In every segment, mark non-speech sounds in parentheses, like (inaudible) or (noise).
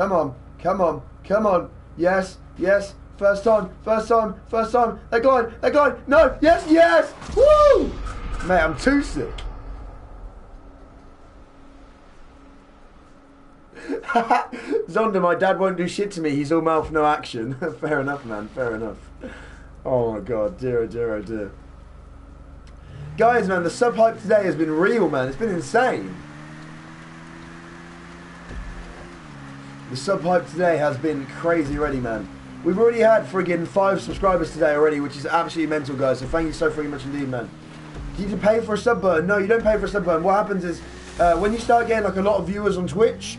Come on, come on, come on. Yes, yes. First time, first time, first time. They're glide, they're glide. No, yes, yes. Woo! Mate, I'm too sick. (laughs) Zonda, my dad won't do shit to me. He's all mouth, no action. (laughs) Fair enough, man. Fair enough. Oh my god, dear, oh dear, oh dear. Guys, man, the sub hype today has been real, man. It's been insane. The sub hype today has been crazy already, man. We've already had friggin' five subscribers today already, which is absolutely mental, guys. So thank you so friggin' much indeed, man. Do you pay for a sub burn? No, you don't pay for a sub burn. What happens is uh, when you start getting like a lot of viewers on Twitch,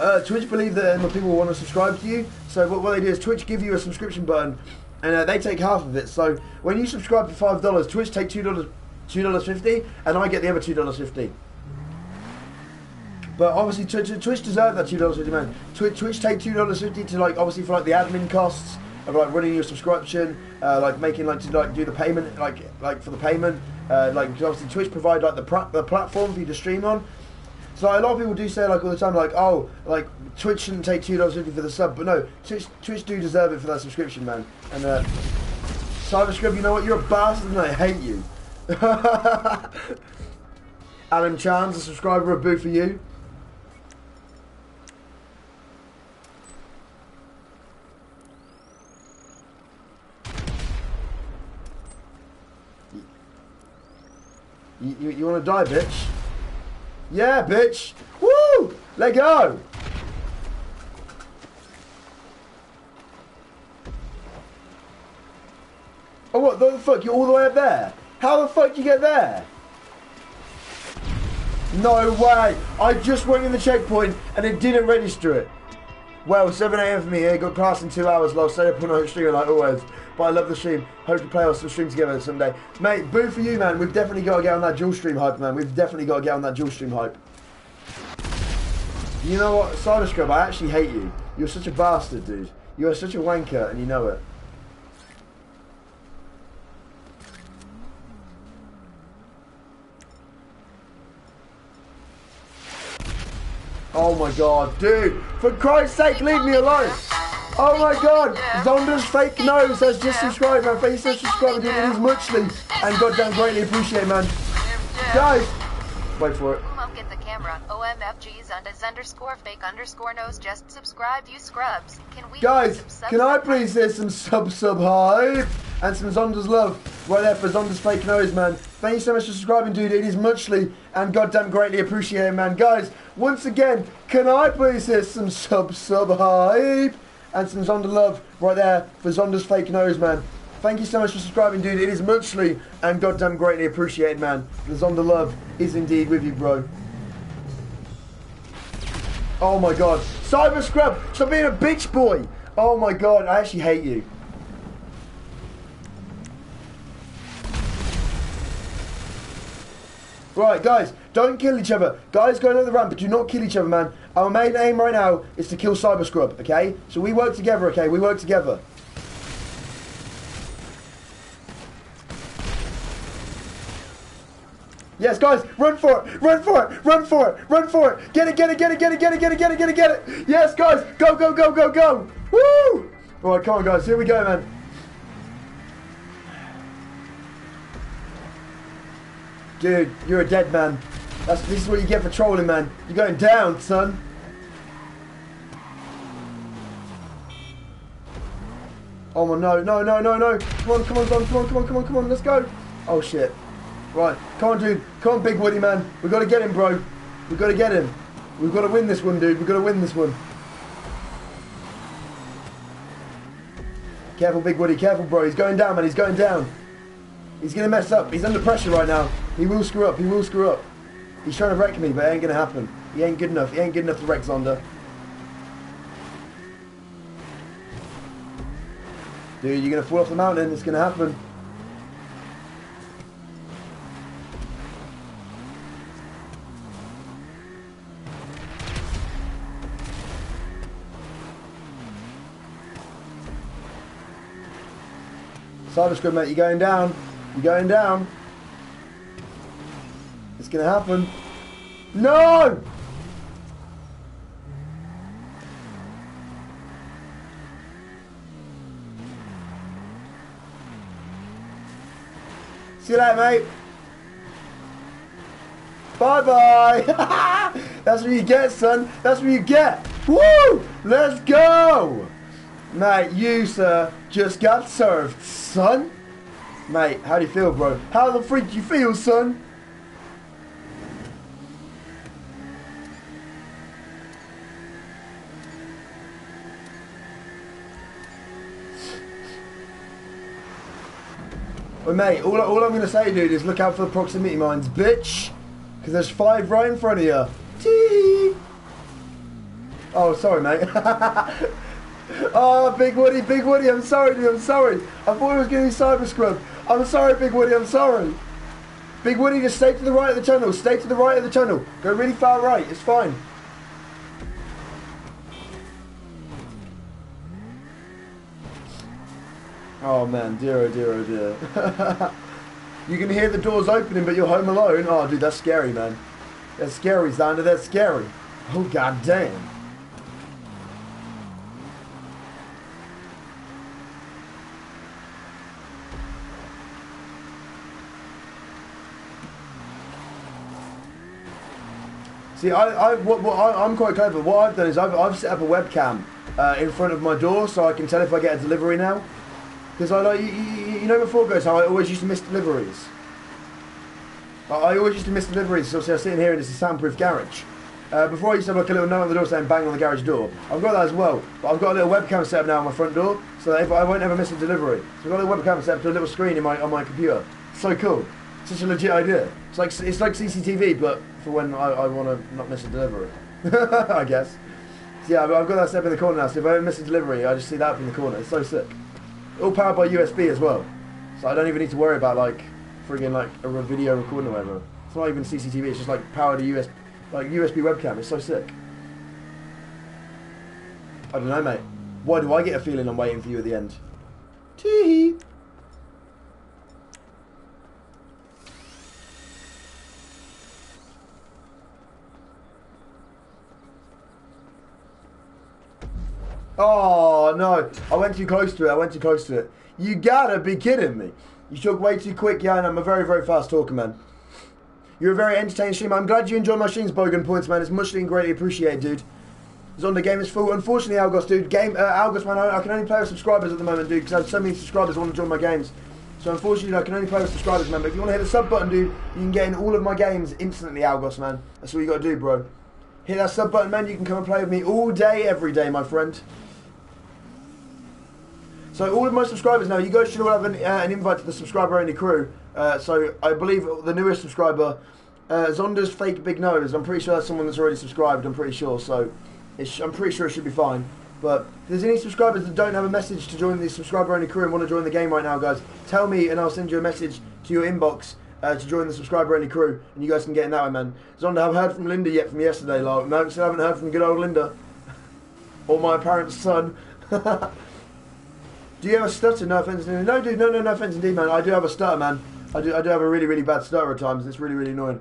uh, Twitch believe that more people want to subscribe to you. So what, what they do is Twitch give you a subscription burn, and uh, they take half of it. So when you subscribe for five dollars, Twitch take two dollars, two dollars fifty, and I get the other two dollars fifty. But obviously, Twitch, Twitch deserve that two dollars fifty, man. Twitch, Twitch take two dollars fifty to like obviously for like the admin costs of like running your subscription, uh, like making like to like do the payment, like like for the payment, uh, like 'cause obviously Twitch provide like the pra- the platform for you to stream on. So like, a lot of people do say like all the time like oh like Twitch shouldn't take two dollars fifty for the sub, but no, Twitch Twitch do deserve it for that subscription, man. And uh, Cyber Scrub, you know what? You're a bastard, and I hate you. (laughs) Adam Chan's a subscriber of Boo for you. You, you, want to die, bitch? Yeah, bitch. Woo! Let go. Oh, what the fuck? You're all the way up there? How the fuck you get there? No way. I just went in the checkpoint and it didn't register it. Well, 7am for me here. Got class in two hours. Love. Stay up on the stream like always. But I love the stream. Hope to play us some stream together someday. Mate, boo for you, man. We've definitely got to get on that dual stream hype, man. We've definitely got to get on that dual stream hype. You know what, Cyber Scrub, I actually hate you. You're such a bastard, dude. You are such a wanker, and you know it. Oh my god, dude! For Christ's sake, leave me alone! Oh my god! Zonda's fake nose has just subscribed, man. Face has subscribed, dude. It is muchly. And goddamn greatly appreciate, man. Guys! Wait for it. Get the camera. OMFGs Zondas underscore fake underscore nose. Just subscribe, you scrubs. Can we Guys, can I please hear some sub sub hype and some Zonda's love right there for Zonda's fake nose, man. Thank you so much for subscribing, dude. It is muchly and goddamn greatly appreciated, man. Guys, once again, can I please hear some sub sub hype and some Zonda love right there for Zonda's fake nose, man. Thank you so much for subscribing, dude. It is muchly and goddamn greatly appreciated, man. The Zonda love is indeed with you, bro. Oh my god. Cyber Scrub, stop being a bitch boy. Oh my god, I actually hate you. Right, guys, don't kill each other. Guys, go the ramp, but do not kill each other, man. Our main aim right now is to kill Cyber Scrub, okay? So we work together, okay? We work together. Yes, guys, run for it, run for it, run for it, run for it. Get it, get it, get it, get it, get it, get it, get it, get it, get it. Yes, guys, go, go, go, go, go. Woo! All right, come on, guys, here we go, man. Dude, you're a dead man. That's this is what you get for trolling, man. You're going down, son. Oh my no, no, no, no, no. Come on, come on, come on, come on, come on, come on, let's go. Oh shit. Right, come on, dude. Come on, Big Woody, man. We've got to get him, bro. We've got to get him. We've got to win this one, dude. We've got to win this one. Careful, Big Woody. Careful, bro. He's going down, man. He's going down. He's going to mess up. He's under pressure right now. He will screw up. He will screw up. He's trying to wreck me, but it ain't to happen. He ain't good enough. He ain't good enough to wreck Zonda. Dude, you're to fall off the mountain. It's to happen. Cyber mate, you're going down. You're going down gonna happen. No! See you later, mate. Bye-bye. (laughs) That's what you get, son. That's what you get. Woo! Let's go! Mate, you, sir, just got served, son. Mate, how do you feel, bro? How the freak do you feel, son? Well, mate, all, all I'm going to say, dude, is look out for the proximity mines, bitch. Because there's five right in front of you. Tee. Oh, sorry, mate. oh, (laughs) Big Woody, Big Woody, I'm sorry, dude, I'm sorry. I thought it was going to be Cyber Scrub. I'm sorry, Big Woody, I'm sorry. Big Woody, just stay to the right of the tunnel. Stay to the right of the tunnel. Go really far right. It's fine. Oh man, dear oh dear oh dear. (laughs) you can hear the doors opening, but you're home alone. Oh, dude, that's scary, man. That's scary, Xander. That's scary. Oh, god damn. See, I, I, what, what, I, I'm quite clever. What I've done is I've, I've set up a webcam uh, in front of my door so I can tell if I get a delivery now. Because I like, you, you, you know before goes how I always used to miss deliveries. I, I always used to miss deliveries, so I'm sitting here and it's a soundproof garage. Uh, before I used to have like a little note on the door saying bang on the garage door. I've got that as well, but I've got a little webcam set up now on my front door, so that if I won't ever miss a delivery. So I've got a little webcam set up to a little screen in my on my computer. So cool, such a legit idea. It's like it's like CCTV, but for when I, I want to not miss a delivery. (laughs) I guess. So yeah, I've got that set up in the corner now. So if I ever miss a delivery, I just see that in the corner. It's so sick. All powered by USB as well, so I don't even need to worry about like frigging like a video recording or whatever. It's not even CCTV. It's just like powered to USB, like USB webcam. It's so sick. I don't know, mate. Why do I get a feeling I'm waiting for you at the end? Tee. Oh no! I went too close to it. I went too close to it. You gotta be kidding me! You talk way too quick, yeah, and I'm a very, very fast talker, man. You're a very entertaining streamer. I'm glad you enjoy my streams, Bogan Points, man. It's muchly and greatly appreciated, dude. Zonda game is full. Unfortunately, Algos, dude, game uh, Algos, man, I, I can only play with subscribers at the moment, dude, because I have so many subscribers want to join my games. So unfortunately, I can only play with subscribers, man. But if you want to hit the sub button, dude, you can get in all of my games instantly, Algos, man. That's what you got to do, bro. Hit that sub button, man. You can come and play with me all day, every day, my friend. So all of my subscribers now, you guys should all have an, uh, an invite to the subscriber only crew. Uh, so I believe the newest subscriber, uh, Zonda's fake big nose. I'm pretty sure that's someone that's already subscribed. I'm pretty sure. So I'm pretty sure it should be fine. But if there's any subscribers that don't have a message to join the subscriber only crew and want to join the game right now, guys, tell me and I'll send you a message to your inbox uh, to join the subscriber only crew, and you guys can get in that way, man. Zonda, I've heard from Linda yet from yesterday, like no, still haven't heard from good old Linda or my parents' son. (laughs) Do you have a stutter? No offense, indeed. no, dude, no, no, no offense indeed, man. I do have a stutter, man. I do, I do have a really, really bad stutter at times. It's really, really annoying.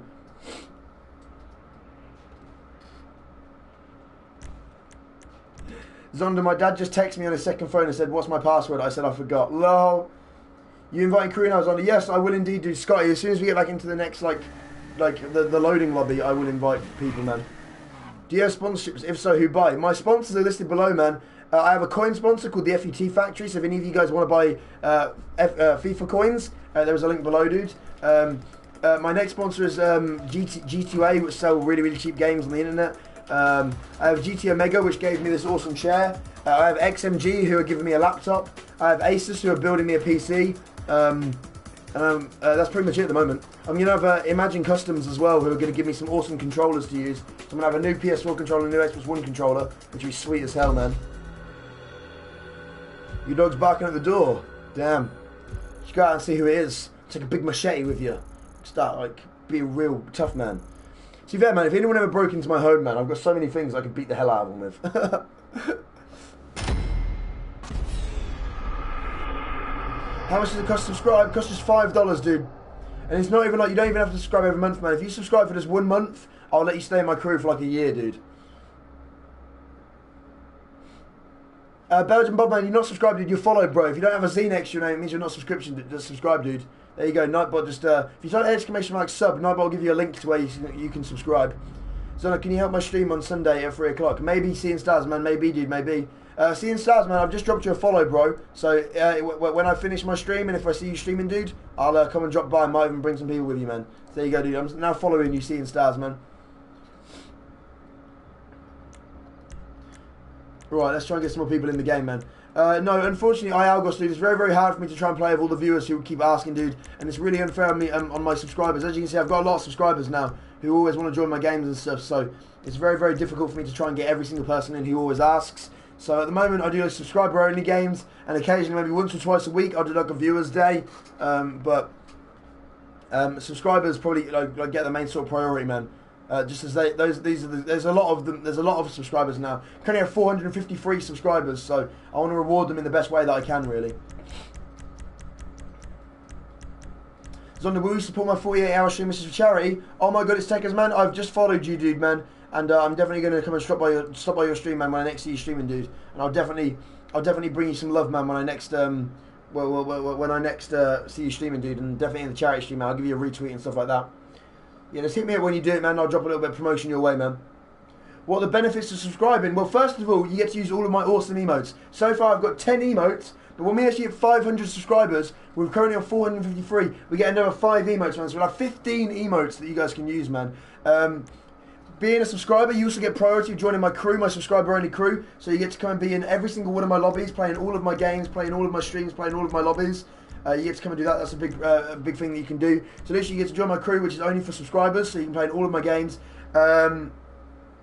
Zonda, my dad just texted me on his second phone and said, "What's my password?" I said, "I forgot." Lol. You inviting crew now, Zonda? Yes, I will indeed do. Scotty, as soon as we get back into the next like, like the, the loading lobby, I will invite people, man. Do you have sponsorships? If so, who buy? My sponsors are listed below, man. Uh, I have a coin sponsor called the FUT Factory. So if any of you guys want to buy uh, F, uh, FIFA coins, uh, there is a link below, dude. Um, uh, my next sponsor is um, GT, G2A, which sell really, really cheap games on the internet. Um, I have GT Omega, which gave me this awesome chair. Uh, I have XMG, who are giving me a laptop. I have Asus, who are building me a PC. Um, um, uh, that's pretty much it at the moment. I'm going to have uh, Imagine Customs as well, who are going to give me some awesome controllers to use. So I'm going to have a new PS4 controller, a new Xbox One controller, which will be sweet as hell, man. Your dog's barking at the door. Damn. You go out and see who it is. Take a big machete with you. Start, like, be a real tough man. See, fair, man, if anyone ever broke into my home, man, I've got so many things I could beat the hell out of them with. (laughs) How much does it cost to subscribe? It costs just five dollars, dude. And it's not even like you don't even have to subscribe every month, man. If you subscribe for just one month, I'll let you stay in my crew for like a year, dude. Uh, Belgian Bodman, you're not subscribed, dude. You're followed, bro. If you don't have a Z next to your name, it means you're not subscription, just subscribed, dude. There you go. Nightbot just uh, if you type exclamation mark sub, Nightbot will give you a link to where you, you can subscribe. Zona, can you help my stream on Sunday at three o'clock? Maybe seeing stars, man. Maybe, dude. Maybe. Uh, seeing stars, man. I've just dropped you a follow, bro. So uh, w- w- when I finish my stream and if I see you streaming, dude, I'll uh, come and drop by. I might even bring some people with you, man. So there you go, dude. I'm now following you, seeing stars, man. Right, let's try and get some more people in the game, man. Uh, no, unfortunately, I Algos, dude. It's very, very hard for me to try and play with all the viewers who keep asking, dude. And it's really unfair on me um, on my subscribers. As you can see, I've got a lot of subscribers now who always want to join my games and stuff. So it's very, very difficult for me to try and get every single person in who always asks. So at the moment, I do like subscriber only games, and occasionally, maybe once or twice a week, I'll do like a viewers day. Um, but um, subscribers probably like, like get the main sort of priority, man. Uh, just as they, those, these are the, there's a lot of them. There's a lot of subscribers now. Currently have 453 subscribers, so I want to reward them in the best way that I can, really. Zonda, will you support my 48 hour stream, Mrs. for charity? Oh my god, it's Techers, man. I've just followed you, dude, man, and uh, I'm definitely going to come and stop by your stop by your stream, man, when I next see you streaming, dude. And I'll definitely I'll definitely bring you some love, man, when I next um well, well, when I next uh, see you streaming, dude, and definitely in the charity stream, man. I'll give you a retweet and stuff like that. Yeah, just hit me up when you do it, man. I'll drop a little bit of promotion your way, man. What are the benefits of subscribing? Well, first of all, you get to use all of my awesome emotes. So far, I've got 10 emotes, but when we actually hit 500 subscribers, we're currently on 453. We get another 5 emotes, man. So we'll have 15 emotes that you guys can use, man. Um, being a subscriber, you also get priority of joining my crew, my subscriber only crew. So you get to come and be in every single one of my lobbies, playing all of my games, playing all of my streams, playing all of my lobbies. Uh, you get to come and do that. That's a big, uh, a big thing that you can do. So literally, you get to join my crew, which is only for subscribers. So you can play in all of my games. Um,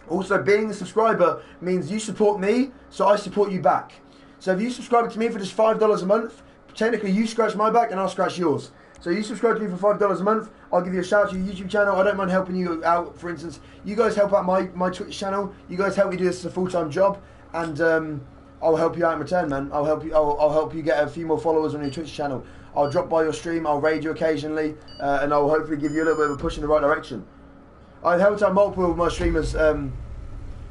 also, being a subscriber means you support me, so I support you back. So if you subscribe to me for just five dollars a month, technically you scratch my back and I'll scratch yours. So you subscribe to me for five dollars a month, I'll give you a shout out to your YouTube channel. I don't mind helping you out. For instance, you guys help out my my Twitch channel. You guys help me do this as a full time job, and um, I'll help you out in return, man. I'll help you. I'll, I'll help you get a few more followers on your Twitch channel. I'll drop by your stream. I'll raid you occasionally, uh, and I'll hopefully give you a little bit of a push in the right direction. I've helped out multiple of my streamers, um,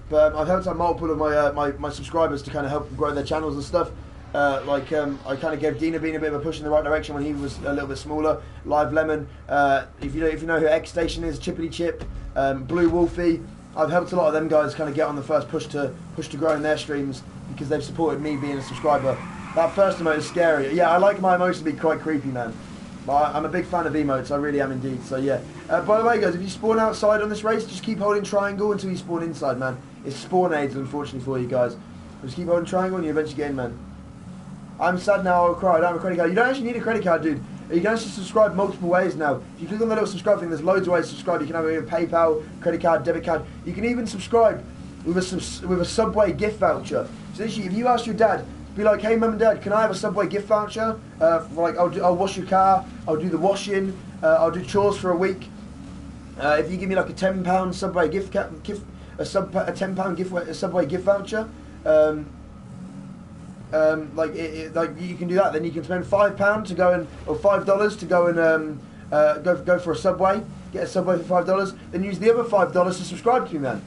but um, I've helped out multiple of my, uh, my my subscribers to kind of help grow their channels and stuff. Uh, like um, I kind of gave Dina Bean a bit of a push in the right direction when he was a little bit smaller. Live Lemon, uh, if you know if you know who X Station is, Chippity Chip, um, Blue Wolfie. I've helped a lot of them guys kind of get on the first push to push to grow in their streams because they've supported me being a subscriber. That first emote is scary. Yeah, I like my emotes to be quite creepy, man. But I'm a big fan of emotes. I really am indeed. So yeah. Uh, by the way, guys, if you spawn outside on this race, just keep holding triangle until you spawn inside, man. It's spawn aids, unfortunately for you guys. Just keep holding triangle and you eventually get in, man. I'm sad now. I'll cry. I don't have a credit card. You don't actually need a credit card, dude. You can actually subscribe multiple ways now. If you click on the little subscribe thing, there's loads of ways to subscribe. You can have a PayPal, credit card, debit card. You can even subscribe with a with a Subway gift voucher. So if you ask your dad, be like, "Hey, mum and dad, can I have a Subway gift voucher? Uh, like, I'll, do, I'll wash your car. I'll do the washing. Uh, I'll do chores for a week. Uh, if you give me like a ten pound Subway gift gift a sub a ten pound gift a Subway gift voucher." Um, um, like it, it, like you can do that. Then you can spend five pounds to go and or five dollars to go and um, uh, go go for a subway. Get a subway for five dollars. Then use the other five dollars to subscribe to me, man.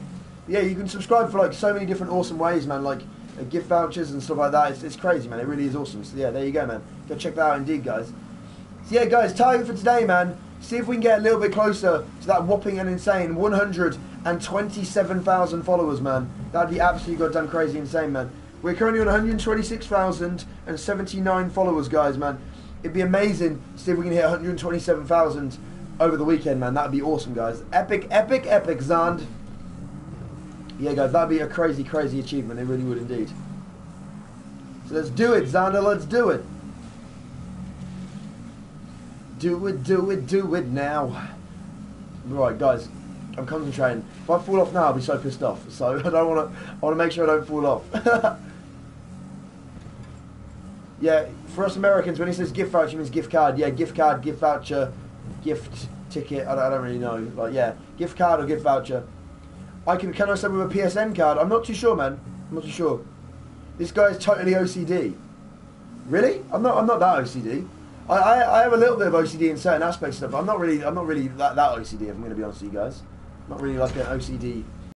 Yeah, you can subscribe for like so many different awesome ways, man. Like uh, gift vouchers and stuff like that. It's, it's crazy, man. It really is awesome. So yeah, there you go, man. Go check that out, indeed, guys. So yeah, guys, target for today, man. See if we can get a little bit closer to that whopping and insane 127,000 followers, man. That'd be absolutely goddamn crazy insane, man. We're currently on 126,079 followers, guys, man. It'd be amazing to see if we can hit 127,000 over the weekend, man. That'd be awesome, guys. Epic, epic, epic, Zand. Yeah, guys, that'd be a crazy, crazy achievement. It really would indeed. So let's do it, Zander. Let's do it. Do it, do it, do it now. Right, guys. I'm concentrating. If I fall off now, I'll be so pissed off. So (laughs) I don't want to. I want to make sure I don't fall off. (laughs) yeah, for us Americans, when he says gift voucher, he means gift card. Yeah, gift card, gift voucher, gift ticket. I don't, I don't really know. Like, yeah, gift card or gift voucher. I can. Can I send with a PSN card? I'm not too sure, man. I'm not too sure. This guy is totally OCD. Really? I'm not. I'm not that OCD. I, I, I have a little bit of OCD in certain aspects of but I'm not really. I'm not really that, that OCD. If I'm going to be honest with you guys. Not really like an OCD